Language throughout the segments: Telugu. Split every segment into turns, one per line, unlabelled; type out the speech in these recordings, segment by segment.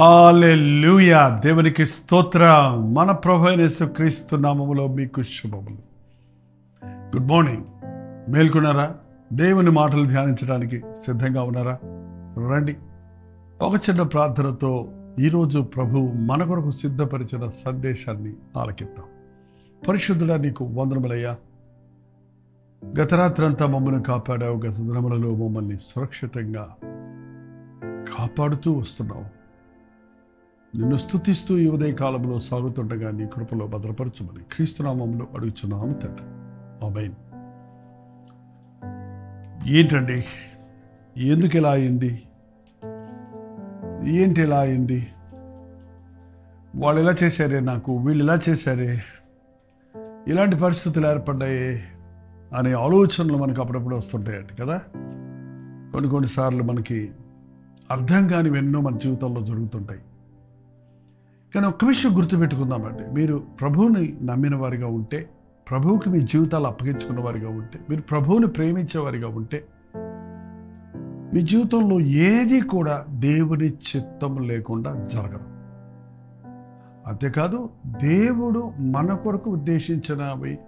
హాలెలుయా దేవునికి స్తోత్ర. మన ప్రభు క్రీస్తు నామములో మీకు శుభములు. Good morning. మేల్కొన్నారా? దేవుని మాటలు ధ్యానించడానికి సిద్ధంగా ఉన్నారా? రండి. ఒక చిన్న ప్రార్థనతో ఈరోజు ప్రభు మన కొరకు సిద్ధపరిచిన సందేశాన్ని ఆలకిద్దాం. పరిశుద్ధుడా నీకు వందనములయ్యా. గత రాత్రంతా మమ్మల్ని కాపాడావు. గత దినములలో మమ్మల్ని సురక్షితంగా కాపాడుతూ వస్తున్నావు. నిన్ను స్థుతిస్తూ ఈ ఉదయ కాలంలో సాగుతుండగా నీ కృపలో భద్రపరచుమని క్రీస్తునామంలో అడుగుచున్నాము తండ్రి. ఆమెన్. ఏంటండి? ఎందుకు ఇలా అయింది? ఏంటి ఇలా అయింది? వాళ్ళు ఇలా చేశారే నాకు? వీళ్ళు ఇలా చేశారే? ఇలాంటి పరిస్థితులు ఏర్పడ్డాయి అనే ఆలోచనలు మనకు అప్పుడప్పుడు వస్తుంటాయండి కదా? కొన్ని కొన్నిసార్లు మనకి అర్థం కానివి ఎన్నో మన జీవితంలో జరుగుతుంటాయి. కానీ ఒక్క విషయం గుర్తుపెట్టుకుందామండి. మీరు ప్రభువుని నమ్మిన వారిగా ఉంటే ప్రభువుకి మీ జీవితాలు అప్పగించుకున్న వారిగా ఉంటే మీరు ప్రభువుని ప్రేమించేవారిగా ఉంటే మీ జీవితంలో ఏది కూడా దేవుని చిత్తం లేకుండా జరగదు. అంతేకాదు దేవుడు మన కొరకు ఉద్దేశించినవి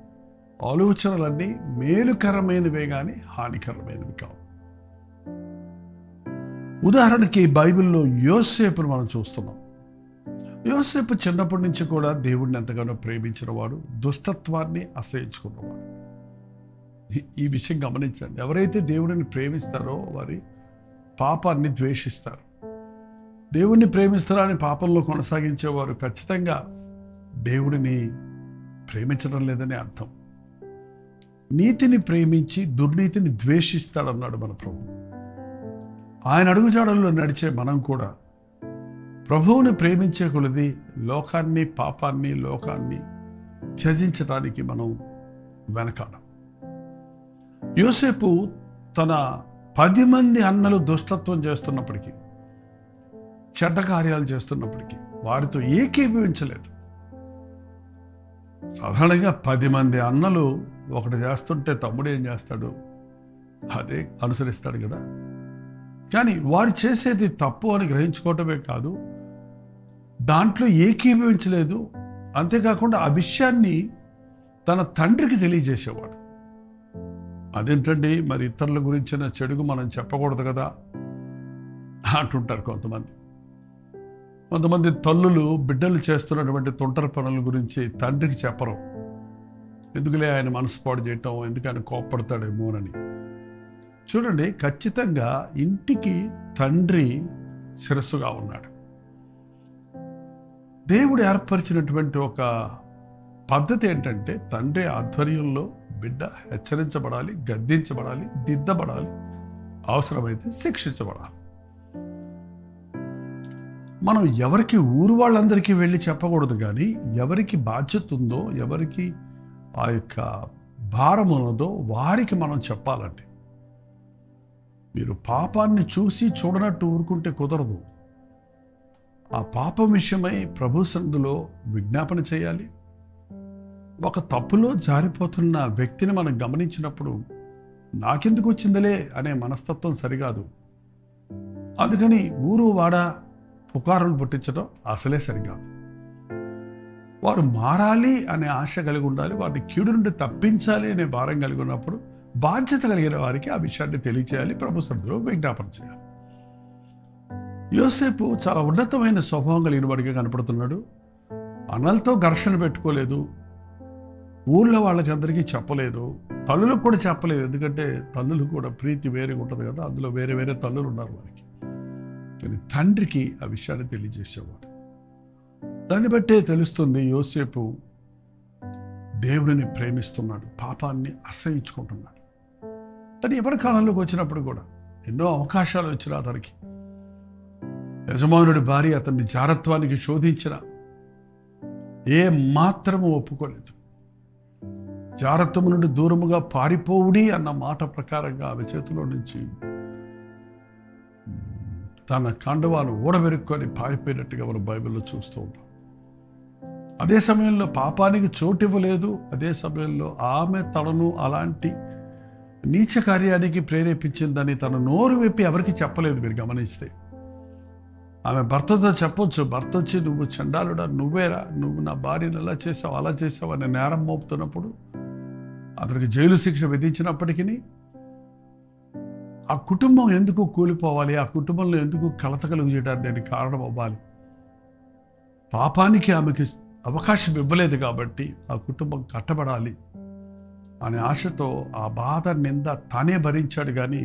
ఆలోచనలన్నీ మేలుకరమైనవే కానీ హానికరమైనవి కావు. ఉదాహరణకి బైబిల్లో యోసేపును మనం చూస్తున్నాం. యోసేపు చిన్నప్పటి నుంచి కూడా దేవుడిని ఎంతగానో ప్రేమించిన వాడు దుష్టత్వాన్ని అసహించుకున్నవాడు. ఈ- ఈ విషయం గమనించండి. ఎవరైతే దేవుడిని ప్రేమిస్తారో వారి పాపాన్ని ద్వేషిస్తారు. దేవుణ్ణి ప్రేమిస్తారని పాపంలో కొనసాగించేవారు ఖచ్చితంగా దేవుడిని ప్రేమించడం లేదని అర్థం. నీతిని ప్రేమించి దుర్నీతిని ద్వేషిస్తాడన్నాడు మన ప్రభు. ఆయన అడుగుజాడల్లో నడిచే మనం కూడా ప్రభువుని ప్రేమించే కొలది లోకాన్ని పాపాన్ని లోకాన్ని త్యజించడానికి మనం వెనకాడం. యోసేపు తన పది మంది అన్నలు దుష్టత్వం చేస్తున్నప్పటికీ చెడ్డ కార్యాలు చేస్తున్నప్పటికీ వారితో ఏకీభవించలేదు. సాధారణంగా పది మంది అన్నలు ఒకటి చేస్తుంటే తమ్ముడు ఏం చేస్తాడు? అదే అనుసరిస్తాడు కదా. కానీ వారు చేసేది తప్పు అని గ్రహించుకోవటమే కాదు దాంట్లో ఏకీభవించలేదు. అంతేకాకుండా ఆ విషయాన్ని తన తండ్రికి తెలియజేసేవాడు. అదేంటండి? మరి ఇతరుల గురించిన చెడుగు మనం చెప్పకూడదు కదా? అంటుంటారు కొంతమంది. కొంతమంది తల్లులు బిడ్డలు చేస్తున్నటువంటి తొంటర పనుల గురించి తండ్రికి చెప్పరు. ఎందుకులే ఆయన మనసు పాడు చేయటం? ఎందుకు ఆయన కోప్పడతాడేమోనని చూడండి ఖచ్చితంగా ఇంటికి తండ్రి శిరస్సుగా ఉన్నాడు. దేవుడు ఏర్పరిచినటువంటి ఒక పద్ధతి ఏంటంటే తండ్రి ఆధ్వర్యంలో బిడ్డ హెచ్చరించబడాలి గద్దించబడాలి దిద్దబడాలి అవసరమైతే శిక్షించబడాలి. మనం ఎవరికి ఊరు వాళ్ళందరికీ వెళ్ళి చెప్పకూడదు కానీ ఎవరికి బాధ్యత ఉందో ఎవరికి ఆ యొక్క భారం ఉన్నదో వారికి మనం చెప్పాలండి. మీరు పాపాన్ని చూసి చూడనట్టు ఊరుకుంటే కుదరదు. ఆ పాపం విషయమై ప్రభు సన్నిధిలో విజ్ఞాపన చేయాలి. ఒక తప్పులో జారిపోతున్న వ్యక్తిని మనం గమనించినప్పుడు నాకెందుకు వచ్చిందిలే అనే మనస్తత్వం సరికాదు అందుకని ఊరు వాడ పుకారులు పుట్టించడం అసలే సరికాదు వారు మారాలి అనే ఆశ కలిగి ఉండాలి వారిని కీడు నుండి తప్పించాలి అనే భారం కలిగి ఉన్నప్పుడు బాధ్యత కలిగిన వారికి ఆ విషయాన్ని తెలియచేయాలి ప్రభు సభ్యులు విజ్ఞాపన చేయాలి. యోసేపు చాలా ఉన్నతమైన స్వభావం కలిగిన వాడిగా కనపడుతున్నాడు. అన్నలతో ఘర్షణ పెట్టుకోలేదు. ఊళ్ళో వాళ్ళకి అందరికీ చెప్పలేదు. తల్లులకు కూడా చెప్పలేదు. ఎందుకంటే తల్లులు కూడా ప్రీతి వేరే ఉంటుంది కదా అందులో వేరే వేరే తల్లులు ఉన్నారు వారికి. కానీ తండ్రికి ఆ విషయాన్ని తెలియజేసేవాడు. దాన్ని బట్టే తెలుస్తుంది యోసేపు దేవుడిని ప్రేమిస్తున్నాడు పాపాన్ని అసహించుకుంటున్నాడు. తను ఎవరి కాలంలోకి వచ్చినప్పుడు కూడా ఎన్నో అవకాశాలు వచ్చినా అతనికి. యజమానుడి భార్య అతన్ని జారత్వానికి శోధించిన ఏ మాత్రము ఒప్పుకోలేదు. జారత్వము నుండి దూరముగా పారిపోవుడి అన్న మాట ప్రకారంగా ఆమె చేతిలో నుంచి తన కండవాలు ఊడబెరుక్కొని పారిపోయినట్టుగా మనం బైబిల్లో చూస్తూ ఉంటాం అదే సమయంలో పాపానికి చోటు ఇవ్వలేదు అదే సమయంలో ఆమె తనను అలాంటి నీచ కార్యానికి ప్రేరేపించిందని తన నోరు విప్పి ఎవరికి చెప్పలేదు మీరు గమనిస్తే. ఆమె భర్తతో చెప్పొచ్చు భర్త వచ్చి నువ్వు చండాలుడా నువ్వేరా? నువ్వు నా భార్యను ఎలా చేసావు అలా చేసావు అని నేరం మోపుతున్నప్పుడు అతనికి జైలు శిక్ష విధించినప్పటికీ ఆ కుటుంబం ఎందుకు కూలిపోవాలి ఆ కుటుంబంలో ఎందుకు కలత కలుగు చేయడానికి నేను కారణం అవ్వాలి? పాపానికి ఆమెకి అవకాశం ఇవ్వలేదు కాబట్టి ఆ కుటుంబం కట్టబడాలి అనే ఆశతో ఆ బాధ నింద తానే భరించాడు కానీ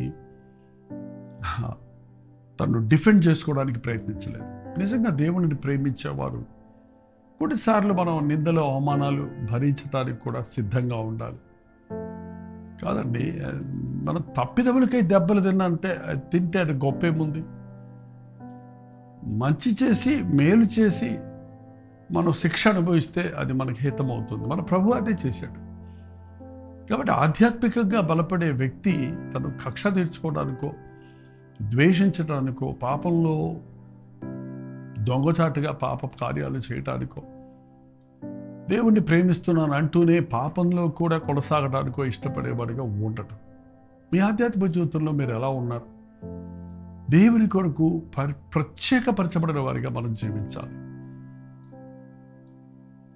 తను డిఫెండ్ చేసుకోవడానికి ప్రయత్నించలేదు. నిజంగా దేవుడిని ప్రేమించేవారు కొన్నిసార్లు మనం నిందలు అవమానాలు భరించడానికి కూడా సిద్ధంగా ఉండాలి. కాదండి మనం తప్పిదములకై దెబ్బలు తిన్నంటే అది తింటే అది గొప్పేముంది మంచి చేసి మేలు చేసి మనం శిక్ష అనుభవిస్తే అది మనకి హితమవుతుంది. మన ప్రభు అదే చేశాడు. కాబట్టి ఆధ్యాత్మికంగా బలపడే వ్యక్తి తను కక్ష తీర్చుకోవడానికో ద్వేషించడానికో పాపంలో దొంగచాటుగా పాప కార్యాలు చేయటానికో దేవుణ్ణి ప్రేమిస్తున్నాను అంటూనే పాపంలో కూడా కొనసాగడానికో ఇష్టపడేవాడిగా ఉండటం. మీ ఆధ్యాత్మిక జీవితంలో మీరు ఎలా ఉన్నారు? దేవుని కొరకు పరి ప్రత్యేకపరచబడిన వారిగా మనం జీవించాలి.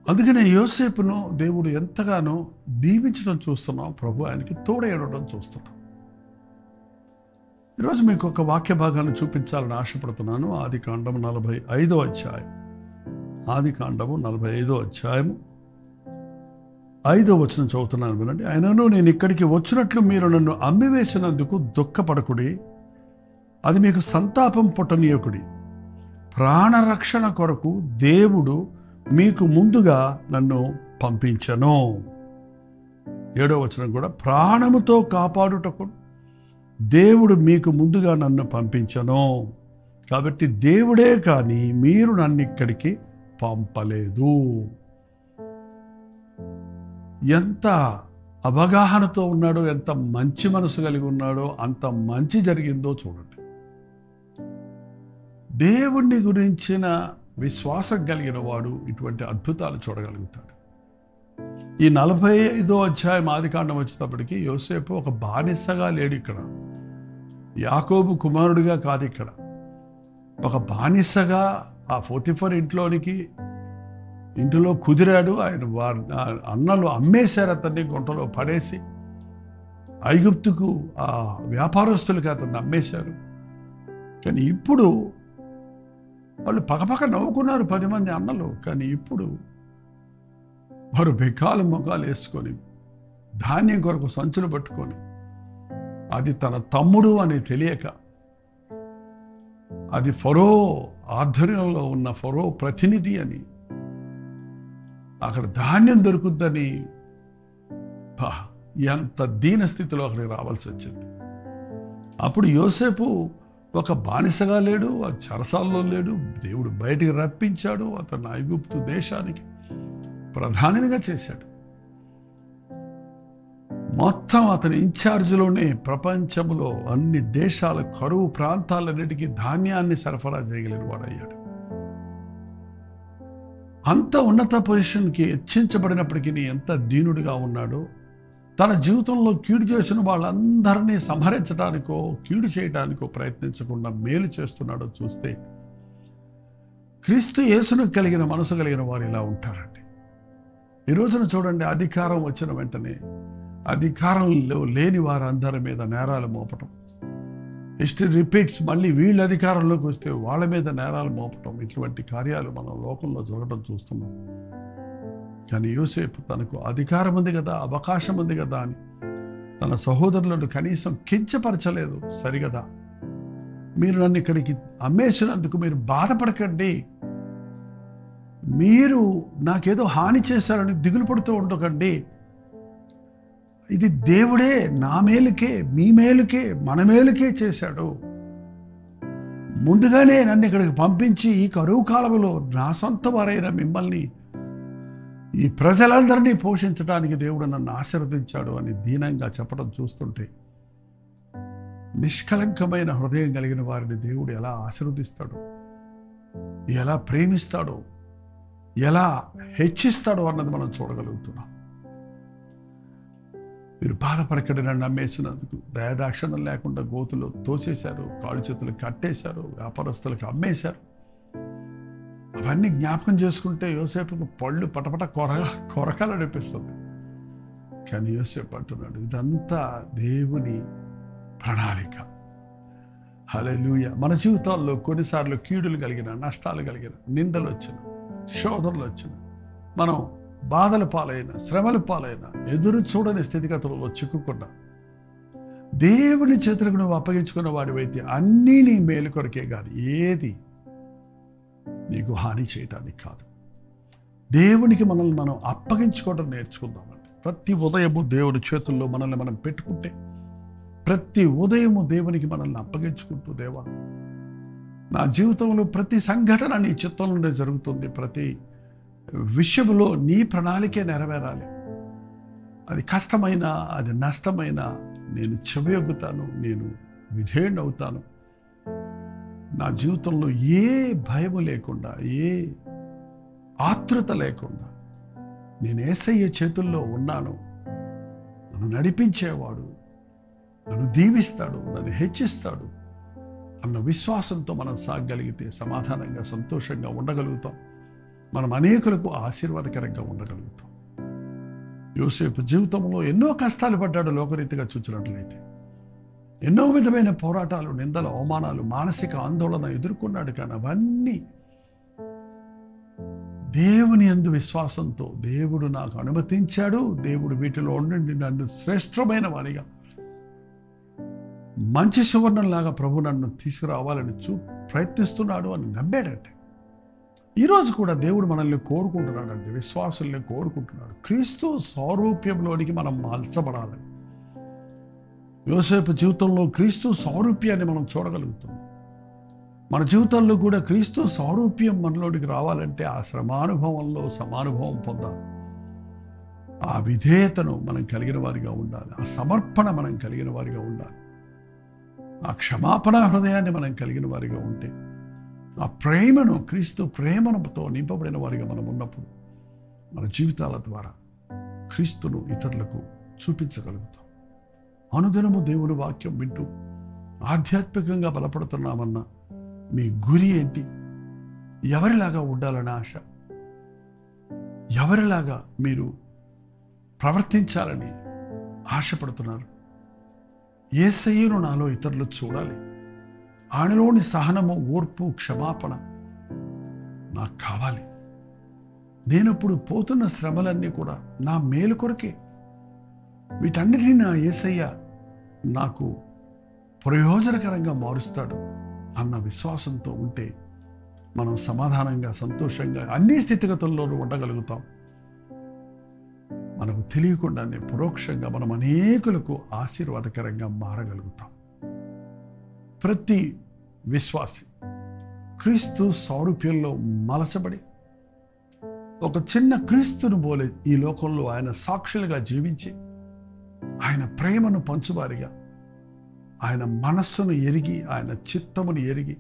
అందుకనే యోసేపును దేవుడు ఎంతగానో దీవించడం చూస్తున్నాం ప్రభు ఆయనకి తోడేయడం చూస్తున్నాం. ఈరోజు మీకు ఒక వాక్య భాగాన్ని చూపించాలని ఆశపడుతున్నాను. ఆది కాండము నలభై ఐదో అధ్యాయం. ఆది కాండము నలభై ఐదో అధ్యాయము. ఐదో వచనం చదువుతున్నాను వినండి. ఆయనను నేను ఇక్కడికి వచ్చినట్లు మీరు నన్ను అమ్మివేసినందుకు దుఃఖపడకుడి. అది మీకు సంతాపం పుట్టనీయకుడి. ప్రాణరక్షణ కొరకు దేవుడు మీకు ముందుగా నన్ను పంపించను. ఏడో వచనం కూడా ప్రాణముతో కాపాడుటకు దేవుడు మీకు ముందుగా నన్ను పంపించను. కాబట్టి దేవుడే కానీ మీరు నన్ను ఇక్కడికి పంపలేదు. ఎంత అవగాహనతో ఉన్నాడో ఎంత మంచి మనసు కలిగి ఉన్నాడో అంత మంచి జరిగిందో చూడండి. దేవుణ్ణి గురించిన విశ్వాసం కలిగిన వాడు ఇటువంటి అద్భుతాలు చూడగలుగుతాడు. ఈ నలభై ఐదో అధ్యాయం ఆదికాండం వచ్చేటప్పటికి యోసేపు ఒక బానిసగా లేడు ఇక్కడ. యాకోబు కుమారుడిగా కాదు ఇక్కడ. ఒక బానిసగా ఆ ఫోతిఫర్ ఇంట్లోనికి ఇంటిలో కుదిరాడు. ఆయన వారి అన్నలు అమ్మేశారు అతన్ని గుంటలో పడేసి. ఐగుప్తుకు ఆ వ్యాపారస్తులకి అతన్ని అమ్మేశారు. కానీ ఇప్పుడు వాళ్ళు పక్కపక్క నవ్వుకున్నారు పది మంది అన్నలు. కానీ ఇప్పుడు వారు బెక్కాలు ముఖాలు వేసుకొని ధాన్యం కొరకు సంచులు పట్టుకొని అది తన తమ్ముడు అని తెలియక అది ఫరో ఆధ్వర్యంలో ఉన్న ఫరో ప్రతినిధి అని అక్కడ ధాన్యం దొరుకుద్దని ఎంత దీన స్థితిలో అక్కడికి రావాల్సి వచ్చింది. అప్పుడు యోసేపు ఒక బానిసగా లేడు ఆ చరసాల్లో లేడు దేవుడు బయటికి రప్పించాడు అతను ఐగుప్తు దేశానికి ప్రధానిగా చేశాడు. మొత్తం అతని ఇన్ఛార్జ్లోనే ప్రపంచంలో అన్ని దేశాల కరువు ప్రాంతాలన్నిటికీ ధాన్యాన్ని సరఫరా చేయగలిగిన వాడయ్యాడు. అంత ఉన్నత పొజిషన్కి హెచ్చించబడినప్పటికీ ఎంత దీనుడిగా ఉన్నాడో తన జీవితంలో కీడు చేసిన వాళ్ళందరినీ సంహరించడానికో కీడు చేయడానికో ప్రయత్నించకుండా మేలు చేస్తున్నాడో చూస్తే క్రీస్తు యేసును కలిగిన మనసు కలిగిన వారు ఇలా ఉంటారండి. ఈ రోజున చూడండి అధికారం వచ్చిన వెంటనే అధికారంలో లేని వారందరి మీద నేరాలు మోపటం. హిస్టరీ రిపీట్స్ మళ్ళీ వీళ్ళ అధికారంలోకి వస్తే వాళ్ళ మీద నేరాలు మోపటం. ఇటువంటి కార్యాలు మనం లోకంలో జరగడం చూస్తున్నాం. కానీ యూసేపు తనకు అధికారం ఉంది కదా అవకాశం ఉంది కదా అని తన సహోదరులను కనీసం కించపరచలేదు సరిగదా. మీరు నన్ను ఇక్కడికి అమ్మేసినందుకు మీరు బాధపడకండి. మీరు నాకేదో హాని చేశారని దిగులు పడుతూ ఉండకండి. ఇది దేవుడే నా మేలుకే మీ మేలుకే మన మేలుకే చేశాడు. ముందుగానే నన్ను ఇక్కడికి పంపించి ఈ కరువు కాలంలో నా సొంత వారైన మిమ్మల్ని ఈ ప్రజలందరినీ పోషించడానికి దేవుడు నన్ను ఆశీర్వదించాడు అని దీనంగా చెప్పడం చూస్తుంటే నిష్కలంకమైన హృదయం కలిగిన వారిని దేవుడు ఎలా ఆశీర్వదిస్తాడు? ఎలా ప్రేమిస్తాడో? ఎలా హెచ్చిస్తాడో అన్నది మనం చూడగలుగుతున్నాం. మీరు బాధపడకండి నన్ను అమ్మేసినందుకు దయాదాక్షణం లేకుండా గోతులు తోసేశారు కాళ్ళు చేతులు కట్టేశారు వ్యాపారస్తులకు అమ్మేశారు. అవన్నీ జ్ఞాపకం చేసుకుంటే యోసేపుకు పళ్ళు పటపట కొర కొరకాలు అనిపిస్తుంది. కానీ యోసేపు అంటున్నాడు ఇదంతా దేవుని ప్రణాళిక. హల్లెలూయా. మన జీవితాల్లో కొన్నిసార్లు కీడులు కలిగిన నష్టాలు కలిగిన నిందలు వచ్చిన శోధనలు వచ్చిన మనం బాధల పాలైన శ్రమల పాలైన ఎదురు చూడని స్థితిగతులలో చిక్కుకున్నా దేవుని చేతులకు నువ్వు అప్పగించుకున్న వాడివైతే అన్నీ నీ మేలు కొరకే కానీ ఏది నీకు హాని చేయటానికి కాదు. దేవునికి మనల్ని మనం అప్పగించుకోవడం నేర్చుకుందామండి. ప్రతి ఉదయము దేవుని చేతుల్లో మనల్ని మనం పెట్టుకుంటే ప్రతి ఉదయము దేవునికి మనల్ని అప్పగించుకుంటూ దేవా నా జీవితంలో ప్రతి సంఘటన నీ చిత్తంలోనే నుండి జరుగుతుంది ప్రతి విషయంలో నీ ప్రణాళికే నెరవేరాలి. అది కష్టమైనా అది నష్టమైనా నేను చెవియొగ్గుతాను నేను విధేయుడవుతాను. నా జీవితంలో ఏ భయము లేకుండా ఏ ఆతృత లేకుండా నేను ఏసయ్య చేతుల్లో ఉన్నాను. నన్ను నడిపించేవాడు నన్ను దీవిస్తాడు నన్ను హెచ్చిస్తాడు అన్న విశ్వాసంతో మనం సాగగలిగితే సమాధానంగా సంతోషంగా ఉండగలుగుతాం. మనం అనేకులకు ఆశీర్వాదకరంగా ఉండగలుగుతాం. యోసేపు జీవితంలో ఎన్నో కష్టాలు పడ్డాడు లోకరీతిగా చూచినట్లయితే. ఎన్నో విధమైన పోరాటాలు నిందలు అవమానాలు మానసిక ఆందోళన ఎదుర్కొన్నాడు కానీ అవన్నీ దేవుని ఎందు విశ్వాసంతో దేవుడు నాకు అనుమతించాడు. దేవుడు వీటిలో ఉండి నన్ను శ్రేష్టమైన వాడిగా మంచి సువర్ణంలాగా ప్రభు నన్ను తీసుకురావాలని చూ ప్రయత్నిస్తున్నాడు అని నమ్మాడంటే. ఈరోజు కూడా దేవుడు మనల్ని కోరుకుంటున్నాడండి విశ్వాసుల్ని కోరుకుంటున్నాడు. క్రీస్తు సారూప్యంలోనికి మనం మలచబడాలి. యోసేపు జీవితంలో క్రీస్తు సారూప్యాన్ని మనం చూడగలుగుతాం. మన జీవితంలో కూడా క్రీస్తు సారూప్యం మనలోనికి రావాలంటే ఆ శ్రమానుభవంలో సమానుభవం పొందాలి. ఆ విధేయతను మనం కలిగిన వారిగా ఉండాలి. ఆ సమర్పణ మనం కలిగిన వారిగా ఉండాలి. ఆ క్షమాపణ హృదయాన్ని మనం కలిగిన వారిగా ఉంటే ఆ ప్రేమను క్రీస్తు ప్రేమనుతో నింపబడిన వారిగా మనం ఉన్నప్పుడు మన జీవితాల ద్వారా క్రీస్తును ఇతరులకు చూపించగలుగుతాం. అనుదినము దేవుని వాక్యం వింటూ ఆధ్యాత్మికంగా బలపడుతున్నామన్న మీ గురి ఏంటి? ఎవరిలాగా ఉండాలన్న ఆశ? ఎవరిలాగా మీరు ప్రవర్తించాలని ఆశపడుతున్నారు? ఏ సయ్యను నాలో ఇతరులు చూడాలి. ఆయనలోని సహనము ఓర్పు క్షమాపణ నాకు కావాలి. నేనప్పుడు పోతున్న శ్రమలన్నీ కూడా నా మేలు కొరకే. వీటన్నిటినీ నా ఏసయ్య నాకు ప్రయోజనకరంగా మారుస్తాడు అన్న విశ్వాసంతో ఉంటే మనం సమాధానంగా సంతోషంగా అన్ని స్థితిగతుల్లోనూ ఉండగలుగుతాం. మనకు తెలియకుండానే పరోక్షంగా మనం అనేకులకు ఆశీర్వాదకరంగా మారగలుగుతాం. ప్రతి విశ్వాసి క్రీస్తు సారూప్యంలో మలచబడి ఒక చిన్న క్రీస్తును పోలే ఈ లోకంలో ఆయన సాక్షులుగా జీవించి ఆయన ప్రేమను పంచువారిగా ఆయన మనస్సును ఎరిగి ఆయన చిత్తమును ఎరిగి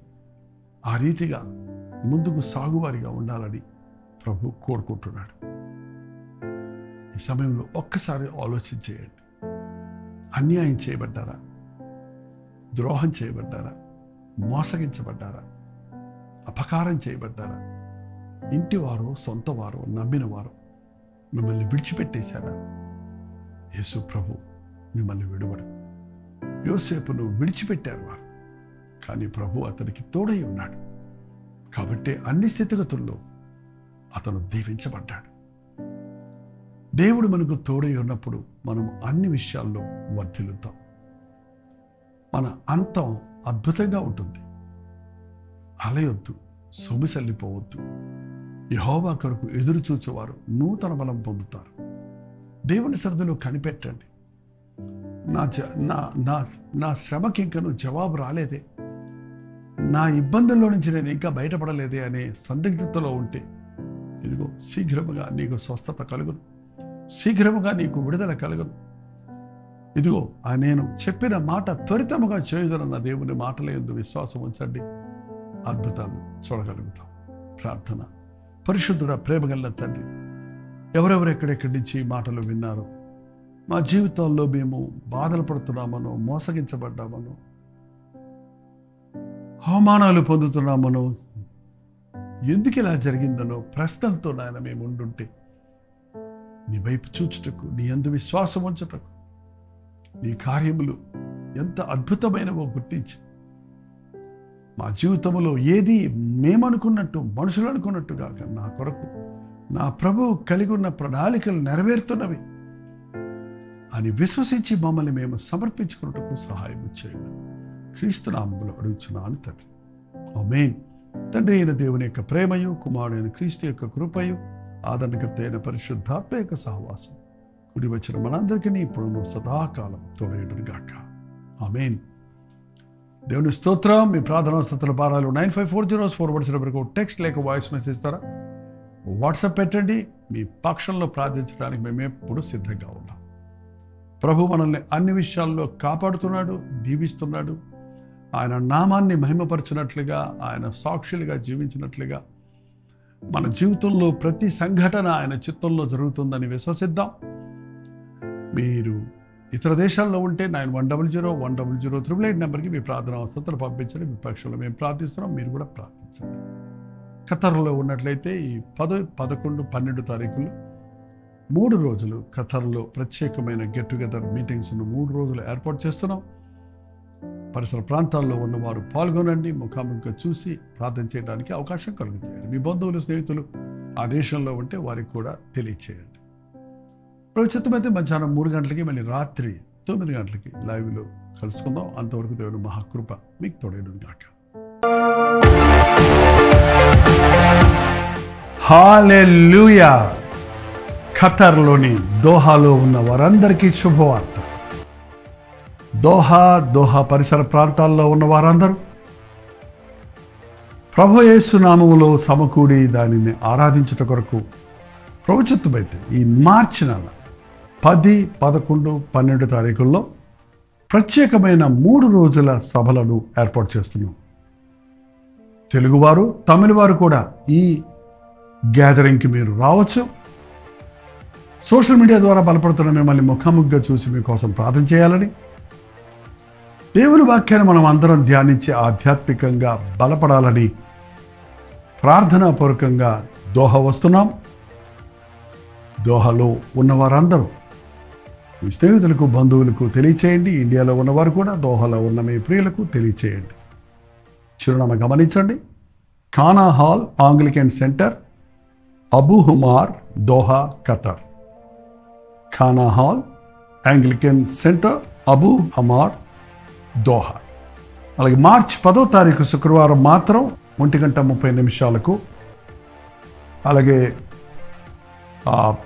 ఆ రీతిగా ముందుకు సాగువారిగా ఉండాలని ప్రభు కోరుకుంటున్నాడు. ఈ సమయంలో ఒక్కసారి ఆలోచించేయండి. అన్యాయం చేయబడ్డారా? ద్రోహం చేయబడ్డారా? మోసగించబడ్డారా? అపకారం చేయబడ్డారా? ఇంటివారు సొంతవారు నమ్మినవారు మిమ్మల్ని విడిచిపెట్టేశారా? యేసు ప్రభు మిమ్మల్ని విడువడు. యోసేపును విడిచిపెట్టారు వారు. కానీ ప్రభు అతనికి తోడై ఉన్నాడు. కాబట్టి అన్ని స్థితిగతుల్లో అతను దీవించబడ్డాడు. దేవుడు మనకు తోడై ఉన్నప్పుడు మనం అన్ని విషయాల్లో వర్ధిల్లుతాం. మన అంతం అద్భుతంగా ఉంటుంది. అలయొద్దు సొమిసల్లిపోవద్దు యహోవా కొరకు ఎదురు చూచేవారు నూతన బలం పొందుతారు. దేవుని శ్రద్ధలో కనిపెట్టండి. నా జ- నా నా నా శ్రమకి ఇంకను జవాబు రాలేదే. నా ఇబ్బందుల్లో నుంచి నేను ఇంకా బయటపడలేదే అనే సందిగ్ధతలో ఉంటే ఇదిగో శీఘ్రముగా నీకు స్వస్థత కలుగును. శీఘ్రముగా నీకు విడుదల కలుగును. ఇదిగో ఆ నేను చెప్పిన మాట త్వరితముగా చేయుదనన్న దేవుని మాటల ఎందు విశ్వాసం ఉంచండి. అద్భుతాలు చూడగలుగుతాం. ప్రార్థన. పరిశుద్ధుడ ప్రేమగల్ల తండ్రి ఎవరెవరు ఎక్కడెక్కడి నుంచి ఈ మాటలు విన్నారో మా జీవితాల్లో మేము బాధలు పడుతున్నామనో మోసగించబడ్డామనో అవమానాలు పొందుతున్నామనో ఎందుకు ఇలా జరిగిందనో ప్రశ్నలతో నాయన మేము ఉండుంటే నీ వైపు చూచుటకు నీ ఎందు విశ్వాసం ఉంచుటకు నీ కార్యములు ఎంత అద్భుతమైనవో గుర్తించి. మా జీవితంలో ఏది మేమనుకున్నట్టు మనుషులు అనుకున్నట్టు కాక నా కొరకు నా ప్రభు కలిగి ఉన్న ప్రణాళికలు నెరవేరుతున్నవి. అని విశ్వసించి మమ్మల్ని మేము సమర్పించుకున్నట్టుకు సహాయం చేయమని క్రీస్తునామములు అడుగుచున్నాను తండ్రి. ఆమేన్. తండ్రి అయిన దేవుని యొక్క ప్రేమయు కుమారుడైన క్రీస్తు యొక్క కృపయు ఆదరణకర్త అయిన పరిశుద్ధాత్మ యొక్క సహవాసం కుడి వచ్చిన మనందరికీ ఇప్పుడు సదాకాలం తోడేయడం గాక ఆమెన్. దేవుని స్తోత్రం మీ ప్రార్థనా స్తోత్ర భారాలు nine five four zeros four one వరకు టెక్స్ట్ లేక వాయిస్ మెసేజ్ ద్వారా వాట్సాప్ పెట్టండి. మీ పక్షంలో ప్రార్థించడానికి మేము ఎప్పుడు సిద్ధంగా ఉన్నాం. ప్రభు మనల్ని అన్ని విషయాల్లో కాపాడుతున్నాడు దీవిస్తున్నాడు. ఆయన నామాన్ని మహిమపరచినట్లుగా ఆయన సాక్షులుగా జీవించినట్లుగా మన జీవితంలో ప్రతి సంఘటన ఆయన చిత్తంలో జరుగుతుందని విశ్వసిద్దాం. మీరు ఇతర దేశాల్లో ఉంటే nine one double zero one double zero triple eight నెంబర్కి మీ ప్రార్థన అవసరాలు పంపించండి. మీ పక్షంలో మేము ప్రార్థిస్తున్నాం. మీరు కూడా ప్రార్థించండి. ఖతర్లో ఉన్నట్లయితే ఈ పద పదకొండు పన్నెండు తారీఖులు మూడు రోజులు ఖతర్లో ప్రత్యేకమైన గెట్ టుగెదర్ మీటింగ్స్ను మూడు రోజులు ఏర్పాటు చేస్తున్నాం. పరిసర ప్రాంతాల్లో ఉన్నవారు పాల్గొనండి. ముఖాముఖిగా చూసి ప్రార్థన చేయడానికి అవకాశం కలుగజేయండి. మీ బంధువులు స్నేహితులు ఆ దేశంలో ఉంటే వారికి కూడా తెలియచేయండి. ప్రవచితమైతే మధ్యాహ్నం మూడు గంటలకి మళ్ళీ రాత్రి తొమ్మిది గంటలకి లైవ్లో కలుసుకుందాం. అంతవరకు దేవుడు మహాకృప మీకు తోడేయడం కాక హాలెలూయా! ఖతర్లోని దోహాలో ఉన్న వారందరికీ శుభవార్త. దోహా దోహా పరిసర ప్రాంతాల్లో ఉన్న వారందరూ ప్రభు యేసునామములో సమకూడి దానిని ఆరాధించుట కొరకు ప్రభుత్వమైతే ఈ మార్చి నెల పది పదకొండు పన్నెండు తారీఖుల్లో ప్రత్యేకమైన మూడు రోజుల సభలను ఏర్పాటు చేస్తున్నాం. తెలుగువారు తమిళవారు కూడా ఈ గ్యాదరింగ్కి మీరు రావచ్చు. సోషల్ మీడియా ద్వారా బలపడుతున్న మిమ్మల్ని ముఖాముఖిగా చూసి మీకోసం ప్రార్థన చేయాలని. దేవుని వాక్యాన్ని మనం అందరం ధ్యానించి ఆధ్యాత్మికంగా బలపడాలని ప్రార్థనాపూర్వకంగా దోహ వస్తున్నాం. దోహలో ఉన్నవారందరూ మీ స్నేహితులకు బంధువులకు తెలియచేయండి. ఇండియాలో ఉన్నవారు కూడా దోహలో ఉన్న మీ ప్రియులకు తెలియచేయండి. చిరునామా గమనించండి. ఖానా hall Anglican centre Abu Hamour Doha Qatar. ఖానా hall Anglican centre Abu Hamour Doha. అలాగే మార్చ్ పదో తారీఖు శుక్రవారం మాత్రం ఒంటి గంట ముప్పై నిమిషాలకు అలాగే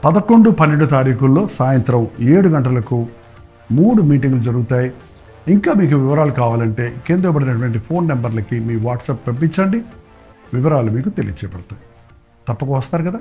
పదకొండు పన్నెండు తారీఖుల్లో సాయంత్రం ఏడు గంటలకు మూడు మీటింగులు జరుగుతాయి. ఇంకా మీకు వివరాలు కావాలంటే కింద ఇవ్వబడినటువంటి ఫోన్ నెంబర్లకి మీ వాట్సాప్ పంపించండి. వివరాలు మీకు తెలియచేయబడతాయి. తప్పక వస్తారు కదా?